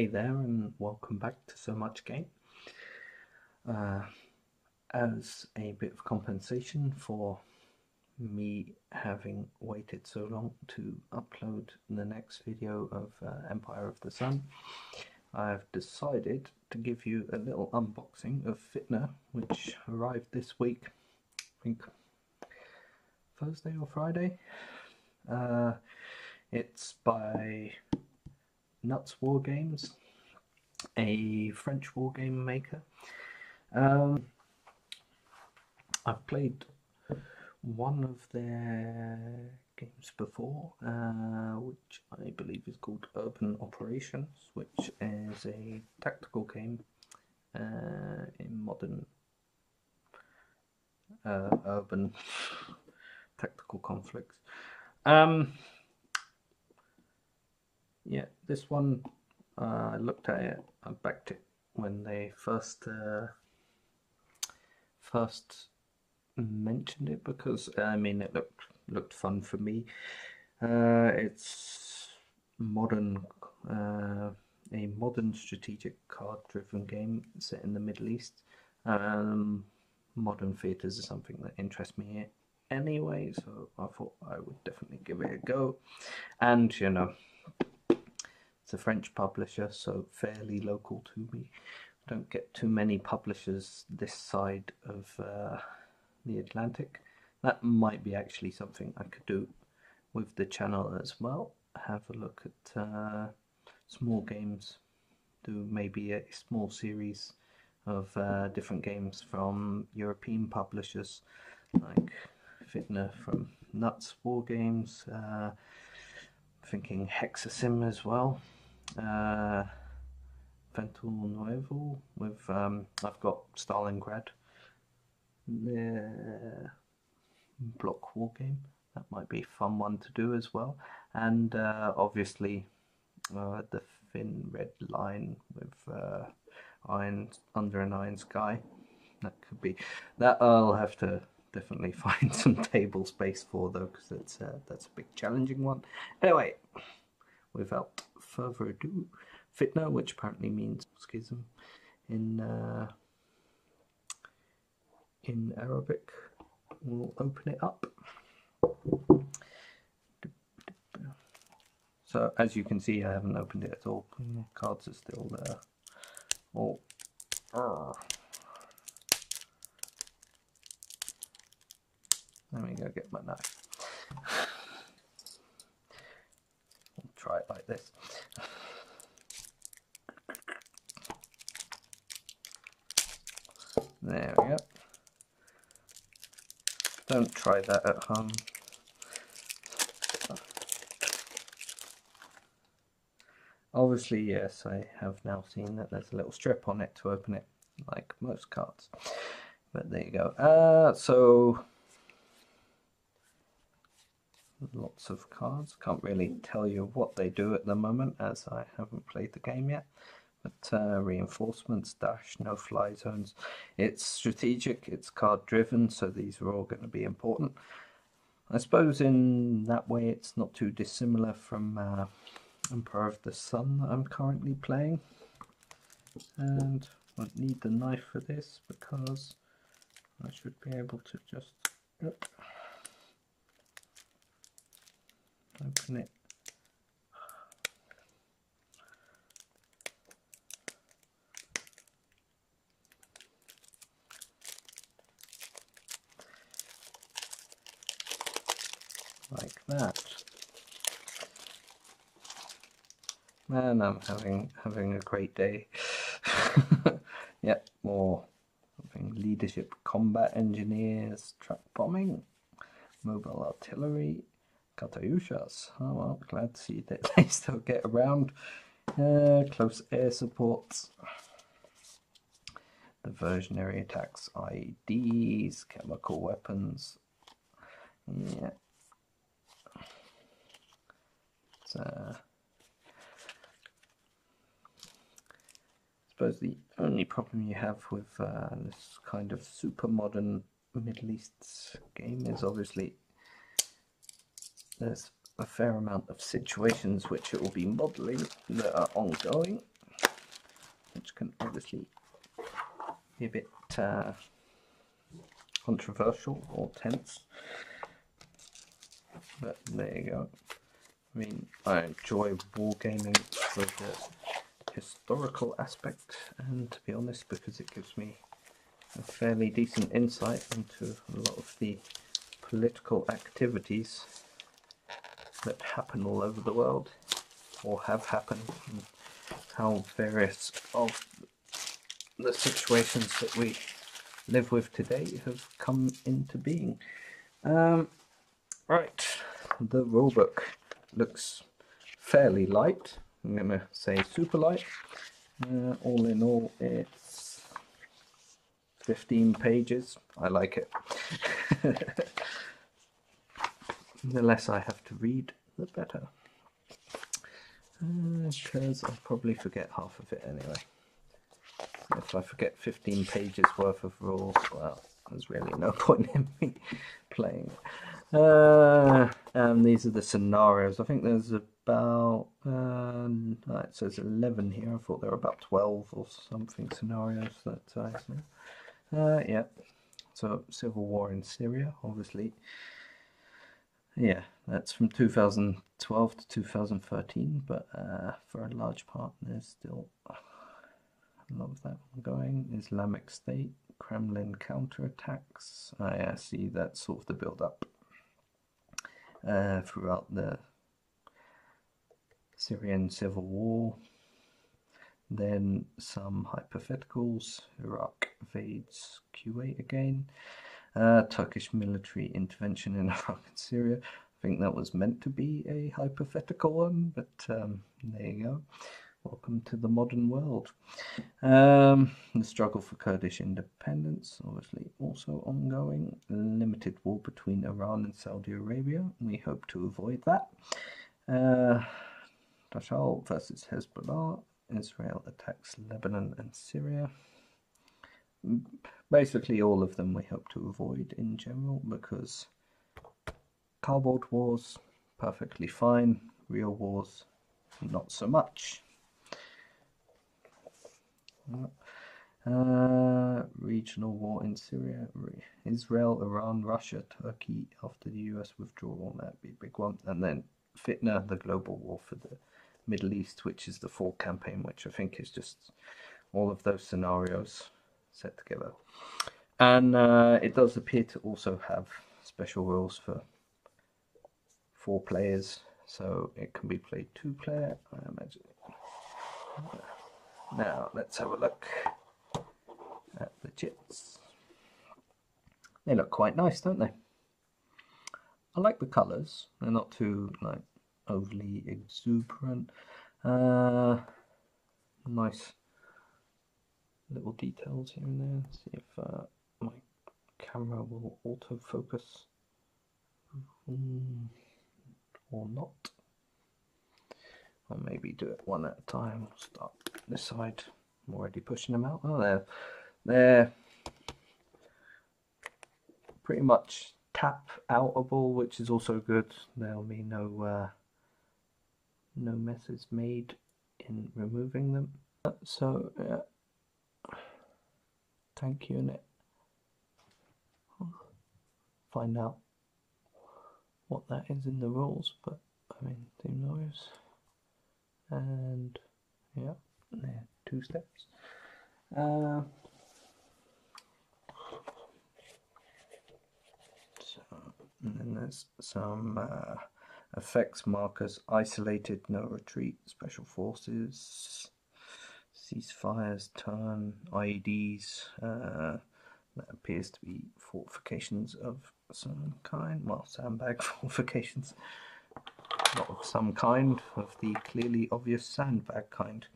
Hey there, and welcome back to So Much Game. Uh, as a bit of compensation for me having waited so long to upload the next video of uh, Empire of the Sun, I've decided to give you a little unboxing of Fitna, which arrived this week, I think Thursday or Friday. Uh, it's by Nuts War Games, a French war game maker. Um, I've played one of their games before, uh, which I believe is called Urban Operations, which is a tactical game uh, in modern uh, urban tactical conflicts. Um, yeah, this one uh, I looked at it, I backed it when they first uh, first mentioned it because I mean it looked looked fun for me. Uh, it's modern, uh, a modern strategic card-driven game set in the Middle East. Um, modern theatres is something that interests me anyway, so I thought I would definitely give it a go. And you know, it's a French publisher, so fairly local to me. Don't get too many publishers this side of uh, the Atlantic. That might be actually something I could do with the channel as well. Have a look at uh, small games, do maybe a small series of uh, different games from European publishers like Fitna from Nuts War Games, uh, thinking Hexasim as well, uh, Vento Nuovo with, um, I've got Stalingrad, the block war game, that might be a fun one to do as well, and uh, obviously uh, the thin red line with uh, iron under an iron sky. That could be that. I'll have to definitely find some table space for though, because that's uh, that's a big challenging one. Anyway, without further ado, fitna, which apparently means schism in uh, in Arabic, we'll open it up. So as you can see, I haven't opened it at all. Cards are still there. Oh, let me go get my knife. I'll try it like this. There we go. Don't try that at home. Obviously, yes, I have now seen that there's a little strip on it to open it, like most cards. But there you go. Uh, so, lots of cards. Can't really tell you what they do at the moment as I haven't played the game yet. But uh, reinforcements, dash, no fly zones. It's strategic, it's card driven, so these are all going to be important. I suppose in that way it's not too dissimilar from uh, Empire of the Sun that I'm currently playing. And I won't need the knife for this because I should be able to just open it like that. Man, I'm having having a great day. yep, more having leadership combat engineers, truck bombing, mobile artillery, Katyushas. Oh well, glad to see that they still get around. Uh, close air supports, diversionary attacks, IEDs, chemical weapons. Yeah. Uh, suppose the only problem you have with uh, this kind of super modern Middle East game is obviously there's a fair amount of situations which it will be modelling that are ongoing. which can obviously be a bit uh, controversial or tense. But there you go. I mean, I enjoy wargaming for the historical aspect, and to be honest, because it gives me a fairly decent insight into a lot of the political activities that happen all over the world, or have happened, and how various of the situations that we live with today have come into being. Um, right, the rulebook looks fairly light. I'm going to say super light. Uh, all in all, it's 15 pages. I like it. the less I have to read, the better. Because uh, I'll probably forget half of it anyway. If I forget 15 pages worth of rules, well, there's really no point in me playing. Uh, and these are the scenarios. I think there's about, um, it says 11 here. I thought there were about 12 or something scenarios that I saw. Uh, yeah, so civil war in Syria, obviously. Yeah, that's from 2012 to 2013, but uh, for a large part, there's still a lot of that ongoing. Islamic State, Kremlin counterattacks. I see that's sort of the build up uh, throughout the Syrian civil war. Then some hypotheticals. Iraq invades Kuwait again. Uh, Turkish military intervention in Iraq and Syria. I think that was meant to be a hypothetical one, but um, there you go. Welcome to the modern world. Um, the struggle for Kurdish independence, obviously also ongoing. Limited war between Iran and Saudi Arabia. We hope to avoid that. Uh, Dashal versus Hezbollah. Israel attacks Lebanon and Syria. Basically, all of them we hope to avoid in general because cardboard wars, perfectly fine. Real wars, not so much. Uh, regional war in Syria, Israel, Iran, Russia, Turkey after the US withdrawal, that'd be a big one. And then Fitna, the global war for the Middle East, which is the fall campaign, which I think is just all of those scenarios set together. And uh, it does appear to also have special rules for four players, so it can be played two player, I imagine. Now let's have a look at the chits. They look quite nice, don't they? I like the colours. They're not too like overly exuberant. Uh, nice little details here and there. See if uh, my camera will autofocus mm, or not. Or maybe do it one at a time. Start this side. I'm already pushing them out. Oh, they're, they're pretty much tap outable, which is also good. There'll be no uh, no messes made in removing them. So, uh, tank unit. Find out what that is in the rules, but I mean, who knows? And yeah, two steps. Uh, so, and then there's some uh, effects markers, isolated, no retreat, special forces, ceasefires, turn, IEDs. Uh, that appears to be fortifications of some kind, well, sandbag fortifications not of some kind, of the clearly obvious sandbag kind.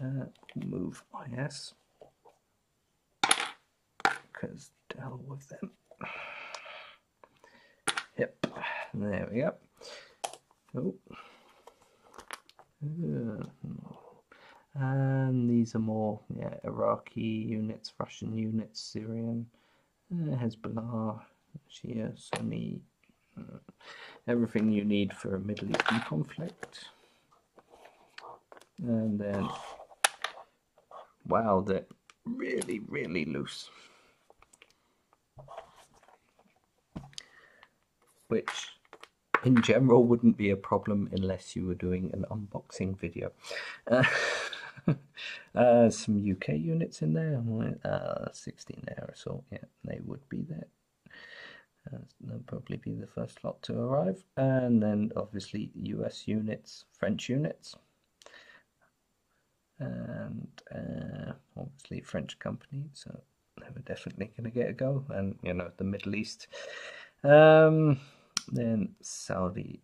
Uh, move IS, because hell with them. Yep, there we go. Oh. And these are more yeah, Iraqi units, Russian units, Syrian, uh, Hezbollah, Shia, Sunni, uh, everything you need for a Middle Eastern conflict. And then wow, they're really, really loose. Which in general wouldn't be a problem unless you were doing an unboxing video. Uh, uh, some UK units in there, uh, 16 there, or so yeah, they would be there. Uh, they'll probably be the first lot to arrive, and then obviously US units, French units, and uh, obviously French company, so they were definitely going to get a go, and you know the Middle East. Um, then Saudi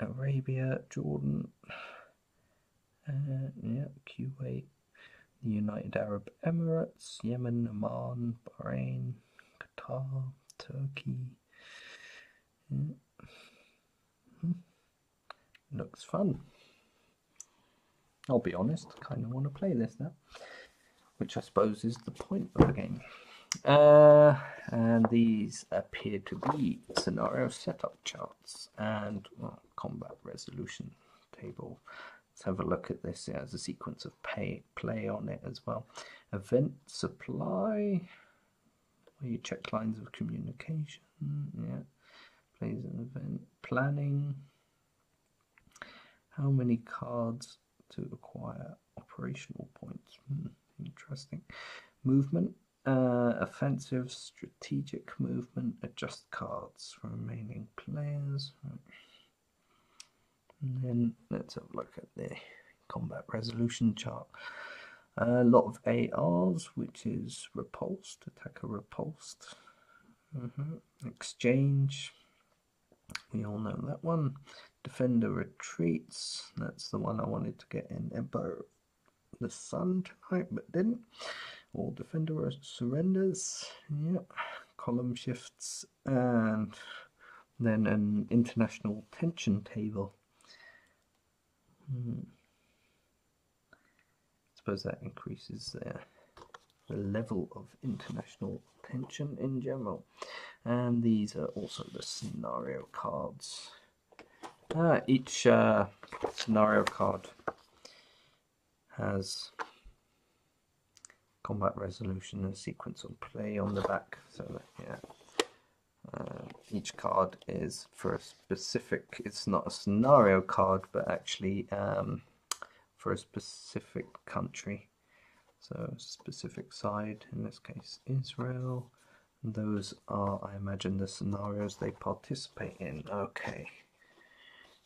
Arabia, Jordan, uh, yeah, Kuwait, the United Arab Emirates, Yemen, Oman, Bahrain, Qatar, Turkey. Yeah. Hmm. Looks fun. I'll be honest, kind of want to play this now, which I suppose is the point of the game. Uh, and these appear to be scenario setup charts and well, combat resolution table. Let's have a look at this. It has a sequence of pay, play on it as well. Event supply, where you check lines of communication. Yeah, plays an event. Planning. How many cards to acquire operational points? Hmm, interesting. Movement uh, offensive, strategic movement, adjust cards for remaining players. And then let's have a look at the combat resolution chart. A lot of ARs, which is repulsed, attacker repulsed. Mm -hmm. Exchange, we all know that one. Defender retreats, that's the one I wanted to get in Empire the Sun tonight, but didn't. All defender surrenders. Yep. Column shifts and then an international tension table. Hmm. I suppose that increases the level of international tension in general. And these are also the scenario cards. Uh, each uh, scenario card has combat resolution and sequence of play on the back. So yeah, uh, each card is for a specific. It's not a scenario card, but actually um, for a specific country. So specific side, in this case Israel. Those are, I imagine, the scenarios they participate in. Okay.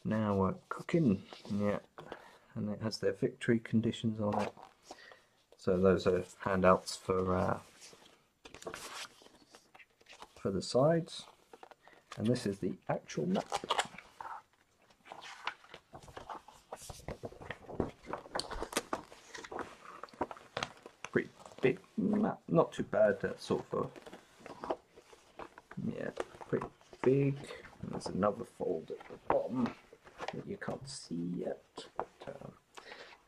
Now we're cooking. Yeah. And it has their victory conditions on it. So those are handouts for uh, for the sides, and this is the actual map. Pretty big map, not too bad. That sort of big. And there's another fold at the bottom that you can't see yet. But, uh,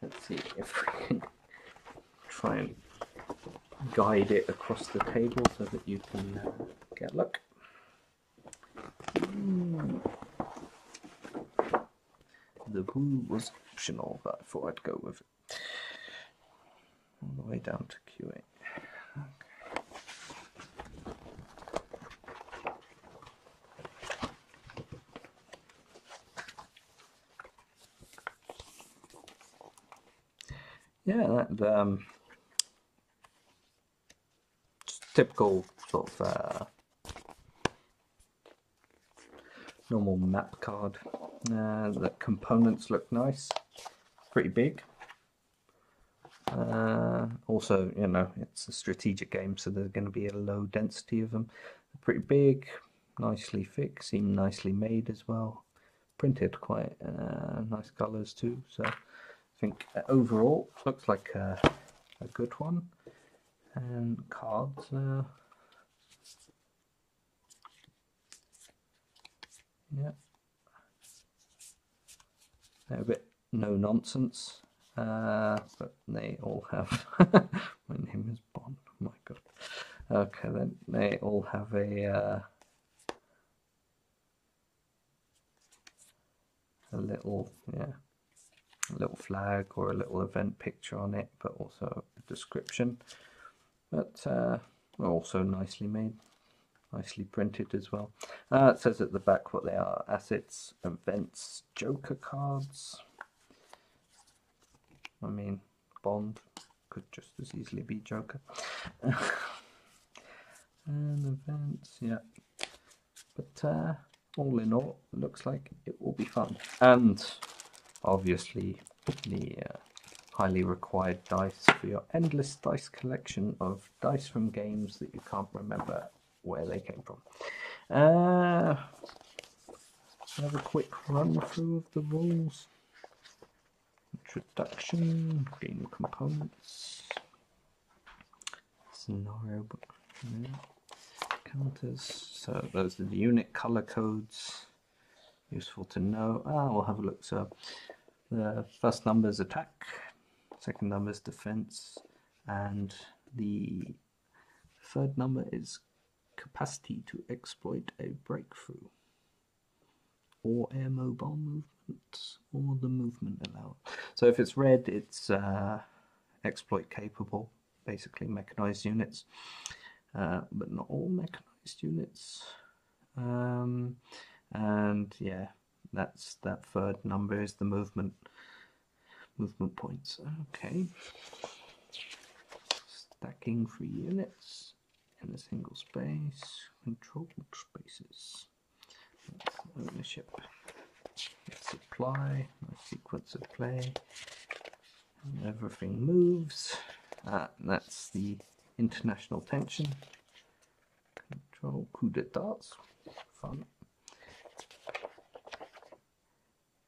let's see if we can try and guide it across the table so that you can uh, get luck. Mm. The woo was optional, but I thought I'd go with it. All the way down to Q8. Yeah, that um, typical sort of uh, normal map card. Uh, the components look nice, pretty big. Uh, also, you know, it's a strategic game, so there's going to be a low density of them. Pretty big, nicely thick, seem nicely made as well. Printed quite uh, nice colours too. So think overall looks like a, a good one and cards. Uh, yeah, they're a bit no nonsense, uh, but they all have. my name is Bond. Oh my God. Okay, then they all have a. Uh, a little, yeah, little flag or a little event picture on it, but also description, but uh, also nicely made, nicely printed as well. Uh, it says at the back what they are: assets, events, Joker cards. I mean, Bond could just as easily be Joker. and events, yeah. But uh, all in all, looks like it will be fun. And obviously, the uh, highly required dice for your endless dice collection of dice from games that you can't remember where they came from. Uh, have a quick run through of the rules. Introduction, game components, scenario book, counters. So those are the unit color codes. Useful to know. Ah, we'll have a look. So the first number is attack, second number is defense, and the third number is capacity to exploit a breakthrough or air mobile movement or the movement allowed. So if it's red, it's uh, exploit capable, basically mechanized units, uh, but not all mechanized units. Um, and yeah, that's that third number is the movement movement points. Okay. Stacking three units in a single space, controlled spaces. That's ownership. Supply, sequence of play. And everything moves. Ah, that's the international tension. Control coup d'etats. Fun.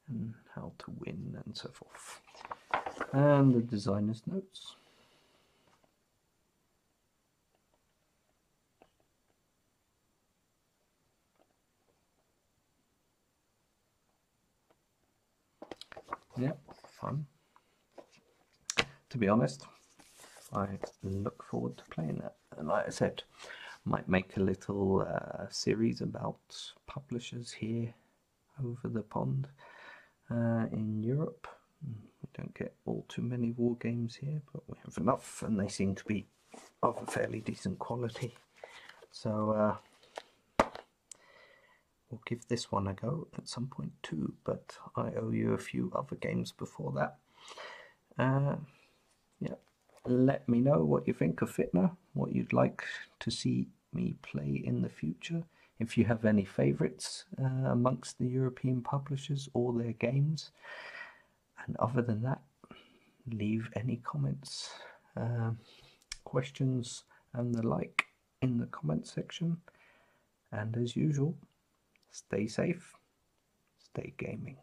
And how to win and so forth and the designer's notes. Yeah, fun. To be honest, I look forward to playing that. And like I said, might make a little uh, series about publishers here over the pond uh, in Europe. We don't get all too many war games here, but we have enough, and they seem to be of a fairly decent quality. So uh, we'll give this one a go at some point too, but I owe you a few other games before that. Uh, yeah, let me know what you think of Fitna, what you'd like to see me play in the future. If you have any favourites uh, amongst the European publishers or their games, and other than that, leave any comments, uh, questions, and the like in the comment section. And as usual, stay safe, stay gaming.